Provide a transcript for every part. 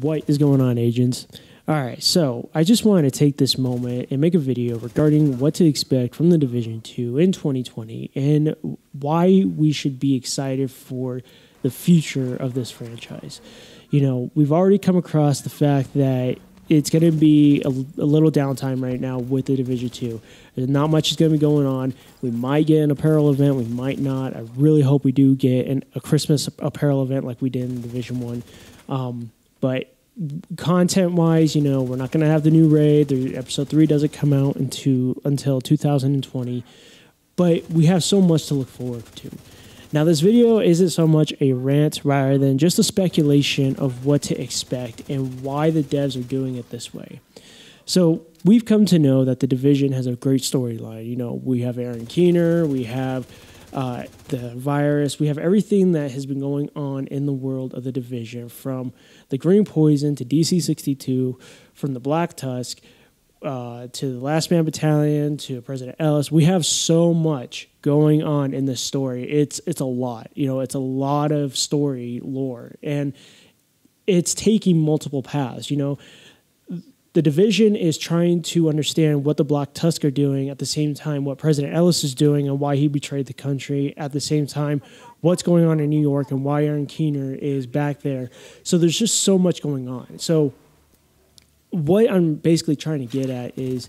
What is going on, agents? All right, so I just wanted to take this moment and make a video regarding what to expect from the Division 2 in 2020 and why we should be excited for the future of this franchise. You know, we've already come across the fact that it's going to be a, a, little downtime right now with the Division 2. Not much is going to be going on. We might get an apparel event, we might not. I really hope we do get an, a Christmas apparel event like we did in Division 1. Um, but content wise, you know, we're not going to have the new raid. The episode three doesn't come out into until 2020, but we have so much to look forward to. Now, this video isn't so much a rant rather than just a speculation of what to expect and why the devs are doing it this way. So, we've come to know that the division has a great storyline. You know, we have Aaron Keener, we have uh, the virus. We have everything that has been going on in the world of the division from the Green Poison to DC 62, from the Black Tusk uh, to the Last Man Battalion to President Ellis. We have so much going on in this story. It's it's a lot. You know, it's a lot of story lore, and it's taking multiple paths. You know, the division is trying to understand what the Black Tusk are doing at the same time what President Ellis is doing and why he betrayed the country at the same time what's going on in New York and why Aaron Keener is back there. So there's just so much going on. So what I'm basically trying to get at is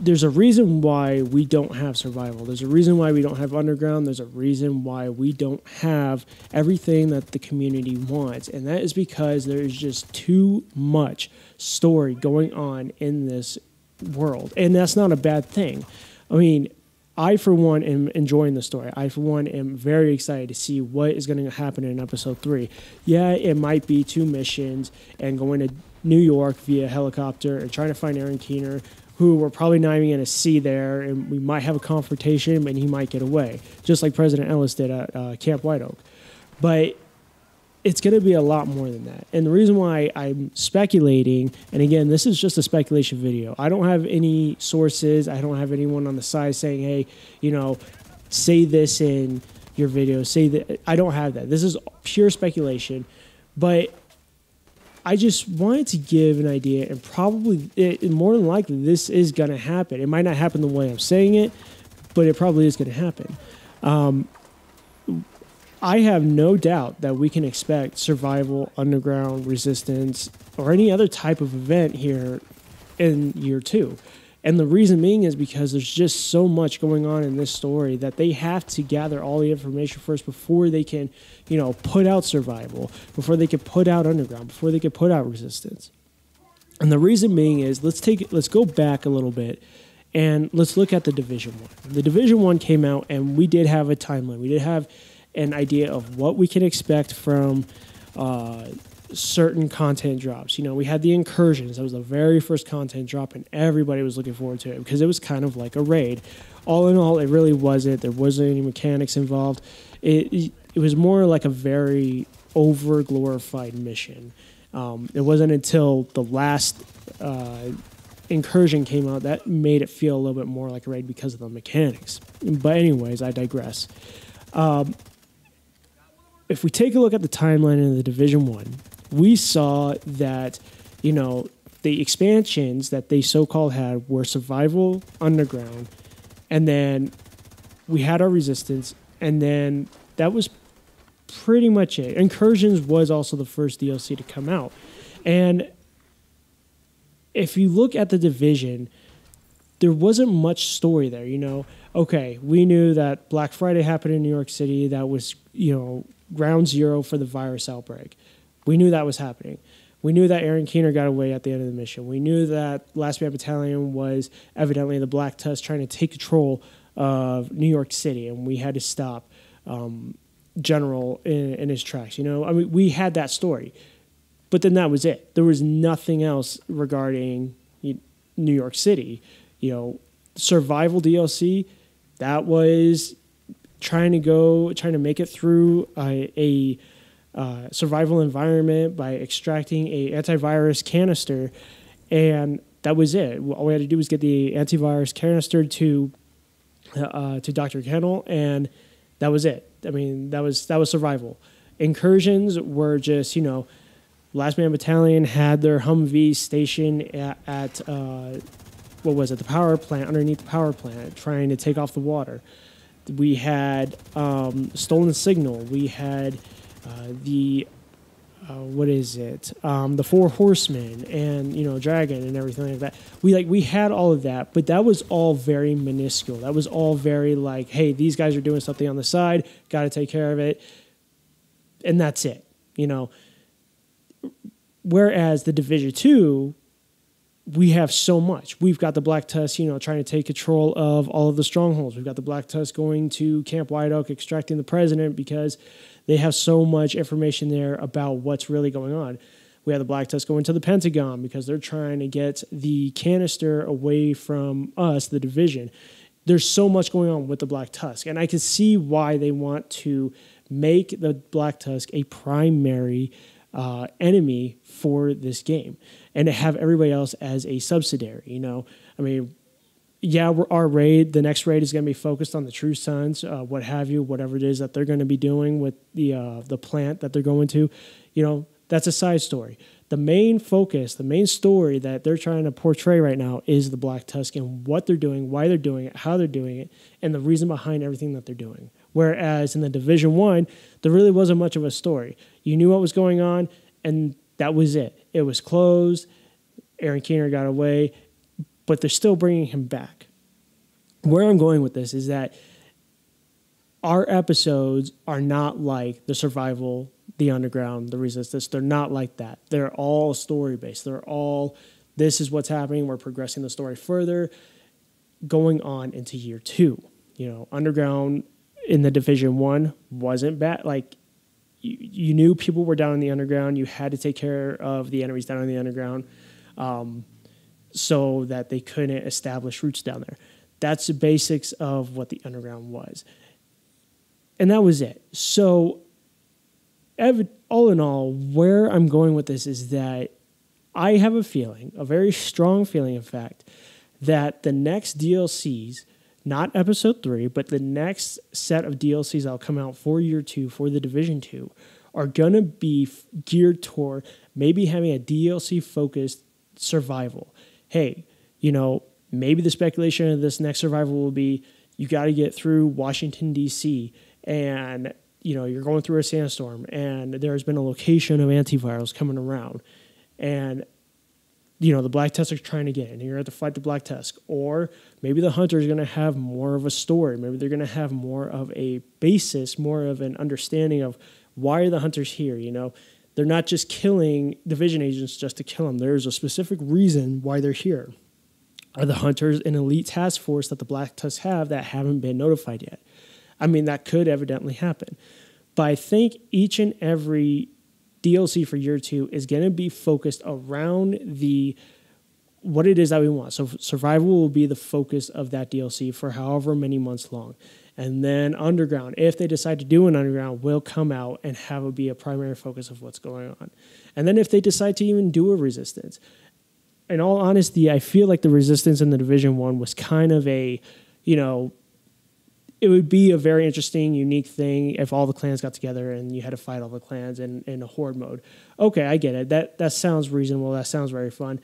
there's a reason why we don't have survival. There's a reason why we don't have underground. There's a reason why we don't have everything that the community wants. And that is because there is just too much story going on in this world. And that's not a bad thing. I mean, I, for one, am enjoying the story. I, for one, am very excited to see what is going to happen in episode three. Yeah, it might be two missions and going to New York via helicopter and trying to find Aaron Keener, who we're probably not even going to see there, and we might have a confrontation, and he might get away, just like President Ellis did at uh, Camp White Oak. But it's going to be a lot more than that. And the reason why I'm speculating, and again, this is just a speculation video. I don't have any sources. I don't have anyone on the side saying, "Hey, you know, say this in your video." Say that. I don't have that. This is pure speculation. But I just wanted to give an idea, and probably it, more than likely, this is going to happen. It might not happen the way I'm saying it, but it probably is going to happen. Um, I have no doubt that we can expect survival, underground, resistance, or any other type of event here in year two. And the reason being is because there's just so much going on in this story that they have to gather all the information first before they can, you know, put out survival, before they can put out underground, before they can put out resistance. And the reason being is let's take let's go back a little bit and let's look at the division one. The division one came out and we did have a timeline. We did have an idea of what we can expect from uh, certain content drops. You know, we had the incursions. That was the very first content drop, and everybody was looking forward to it because it was kind of like a raid. All in all, it really wasn't. There wasn't any mechanics involved. It it was more like a very over glorified mission. Um, it wasn't until the last uh, incursion came out that made it feel a little bit more like a raid because of the mechanics. But anyways, I digress. Um, if we take a look at the timeline in the Division One, we saw that you know the expansions that they so-called had were survival underground, and then we had our resistance, and then that was pretty much it. Incursions was also the first DLC to come out, and if you look at the division, there wasn't much story there. You know, okay, we knew that Black Friday happened in New York City. That was you know ground zero for the virus outbreak. We knew that was happening. We knew that Aaron Keener got away at the end of the mission. We knew that Last Man Battalion was evidently the Black Tusk trying to take control of New York City, and we had to stop um, General in, in his tracks. You know, I mean, we had that story, but then that was it. There was nothing else regarding New York City. You know, survival DLC. That was trying to go, trying to make it through a, a uh, survival environment by extracting a antivirus canister, and that was it. All we had to do was get the antivirus canister to uh, to Dr. Kandel, and that was it. I mean, that was that was survival. Incursions were just you know Last Man Battalion had their Humvee stationed at, at uh, what was it, the power plant, underneath the power plant, trying to take off the water. We had um, Stolen Signal. We had the uh, what is it? Um, the Four Horsemen and you know Dragon and everything like that. We like we had all of that, but that was all very minuscule. That was all very like, hey, these guys are doing something on the side, got to take care of it, and that's it. You know. Whereas the Division Two, we have so much. We've got the Black Tusk, you know, trying to take control of all of the strongholds. We've got the Black Tusk going to Camp White Oak, extracting the president because they have so much information there about what's really going on. We have the Black Tusk going to the Pentagon because they're trying to get the canister away from us, the division. There's so much going on with the Black Tusk, and I can see why they want to make the Black Tusk a primary uh, enemy for this game and to have everybody else as a subsidiary. You know, I mean, yeah, our raid, the next raid is going to be focused on the True Sons, uh, what have you, whatever it is that they're going to be doing with the uh, the plant that they're going to. You know, that's a side story. The main focus, the main story that they're trying to portray right now is the Black Tusk and what they're doing, why they're doing it, how they're doing it, and the reason behind everything that they're doing. Whereas in the Division One, there really wasn't much of a story. You knew what was going on, and that was it. It was closed. Aaron Keener got away but they're still bringing him back. Where I'm going with this is that our episodes are not like the survival, the underground, the resistance. They're not like that. They're all story based. They're all this is what's happening. We're progressing the story further, going on into year two. You know, underground in the division one wasn't bad. Like you, you knew people were down in the underground. You had to take care of the enemies down in the underground. Um, so that they couldn't establish roots down there. That's the basics of what the underground was. And that was it. So, all in all, where I'm going with this is that I have a feeling, a very strong feeling, in fact, that the next DLCs, not episode three, but the next set of DLCs that'll come out for year two, for the Division two, are going to be geared toward maybe having a DLC focused survival hey, you know, maybe the speculation of this next survival will be you got to get through Washington, D.C., and you know you're going through a sandstorm and there's been a location of antivirals coming around and you know the black tusk are trying to get in. And you're going to fight the black tusk. Or maybe the hunter is going to have more of a story. Maybe they're going to have more of a basis more of an understanding of why are the hunters here you know they're not just killing division agents just to kill them. There's a specific reason why they're here. Are the hunters an elite task force that the Black Tusk have that haven't been notified yet? I mean, that could evidently happen. But I think each and every DLC for year two is going to be focused around the what it is that we want. So survival will be the focus of that DLC for however many months long. And then underground, if they decide to do an underground, will come out and have it be a primary focus of what's going on. And then if they decide to even do a resistance, in all honesty, I feel like the resistance in the Division One was kind of a, you know, it would be a very interesting, unique thing if all the clans got together and you had to fight all the clans in, in a horde mode. Okay, I get it. That that sounds reasonable. That sounds very fun.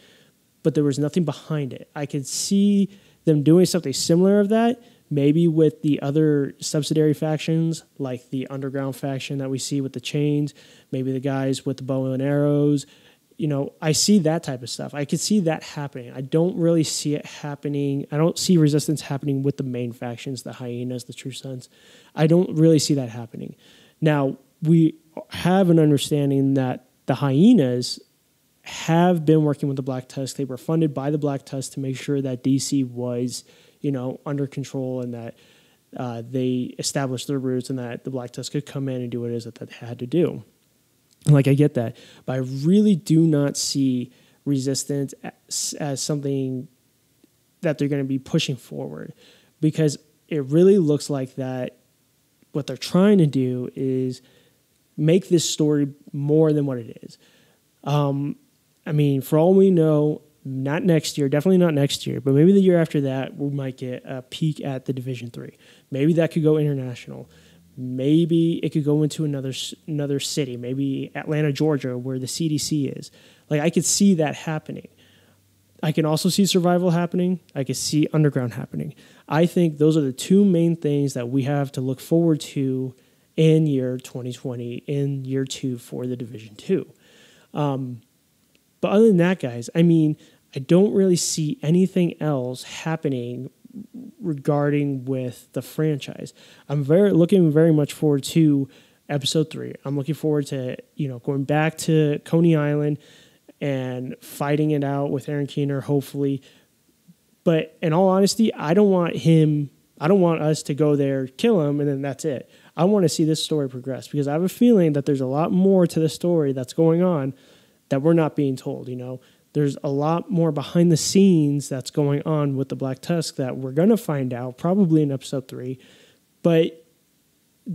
But there was nothing behind it. I could see them doing something similar of that, maybe with the other subsidiary factions like the underground faction that we see with the chains maybe the guys with the bow and arrows. You know i see that type of stuff. I could see that happening. I don't really see it happening. I don't see resistance happening with the main factions the hyenas the true sons. I don't really see that happening. Now we have an understanding that the hyenas have been working with the black tusk. They were funded by the black tusk to make sure that dc was you know, under control and that uh, they established their roots and that the Black Tusk could come in and do what it is that they had to do. Like, I get that. But I really do not see resistance as, as something that they're going to be pushing forward because it really looks like that what they're trying to do is make this story more than what it is. Um, I mean, for all we know, not next year, definitely not next year, but maybe the year after that, we might get a peek at the Division Three. Maybe that could go international. Maybe it could go into another another city, maybe Atlanta, Georgia, where the CDC is. Like I could see that happening. I can also see survival happening. I can see underground happening. I think those are the two main things that we have to look forward to in year 2020, in year two for the Division Two. Um, but other than that, guys, I mean, I don't really see anything else happening regarding with the franchise. I'm very looking very much forward to episode three. I'm looking forward to you know going back to Coney Island and fighting it out with Aaron Keener, hopefully. But in all honesty, I don't want him. I don't want us to go there, kill him, and then that's it. I want to see this story progress because I have a feeling that there's a lot more to the story that's going on that we're not being told. You know, there's a lot more behind the scenes that's going on with the Black Tusk that we're going to find out probably in episode three, but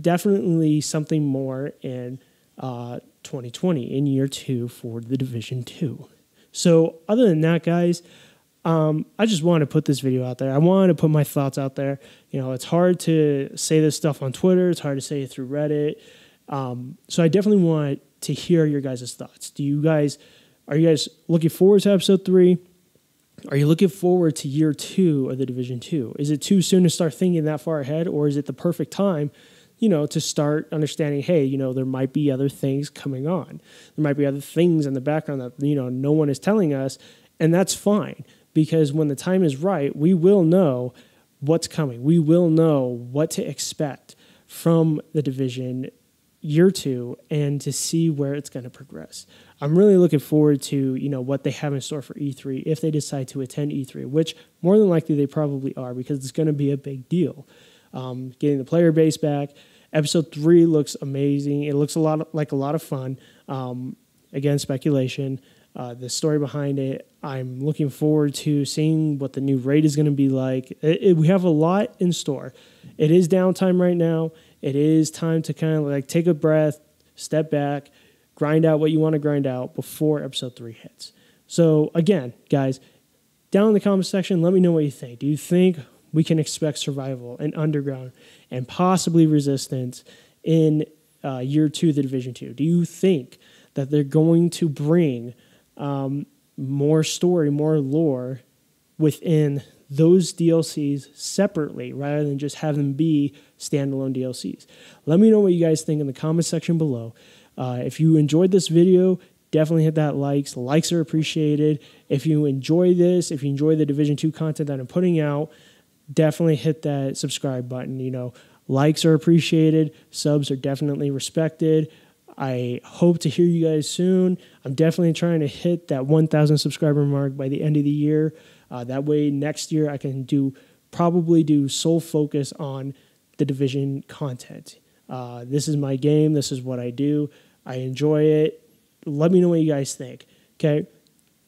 definitely something more in uh, 2020 in year two for the Division Two. So, other than that, guys, um, I just want to put this video out there. I want to put my thoughts out there. You know, it's hard to say this stuff on Twitter. It's hard to say it through Reddit. Um, so I definitely want to hear your guys' thoughts. Do you guys are you guys looking forward to episode three? Are you looking forward to year two of the Division Two? Is it too soon to start thinking that far ahead, or is it the perfect time, you know, to start understanding? Hey, you know, there might be other things coming on. There might be other things in the background that you know no one is telling us, and that's fine because when the time is right, we will know what's coming. We will know what to expect from the division year two and to see where it's going to progress. I'm really looking forward to you know what they have in store for E3 if they decide to attend E3, which more than likely they probably are because it's going to be a big deal. Um, getting the player base back. Episode three looks amazing. It looks a lot like a lot of fun. Um, again, speculation. Uh, the story behind it. I'm looking forward to seeing what the new raid is going to be like. It, it, we have a lot in store. It is downtime right now. It is time to kind of like take a breath, step back, grind out what you want to grind out before episode three hits. So, again, guys, down in the comment section, let me know what you think. Do you think we can expect survival and underground and possibly resistance in uh, year two the Division Two? Do you think that they're going to bring um, more story, more lore within those DLCs separately rather than just have them be standalone DLCs? Let me know what you guys think in the comment section below. Uh, if you enjoyed this video, definitely hit that likes. Likes are appreciated. If you enjoy this, if you enjoy the Division 2 content that I'm putting out, definitely hit that subscribe button. You know, likes are appreciated, subs are definitely respected. I hope to hear you guys soon. I'm definitely trying to hit that 1,000 subscriber mark by the end of the year. Uh, that way, next year I can do probably do sole focus on the division content. Uh, this is my game. This is what I do. I enjoy it. Let me know what you guys think. Okay.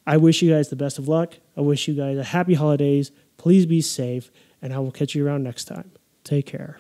I wish you guys the best of luck. I wish you guys a happy holidays. Please be safe, and I will catch you around next time. Take care.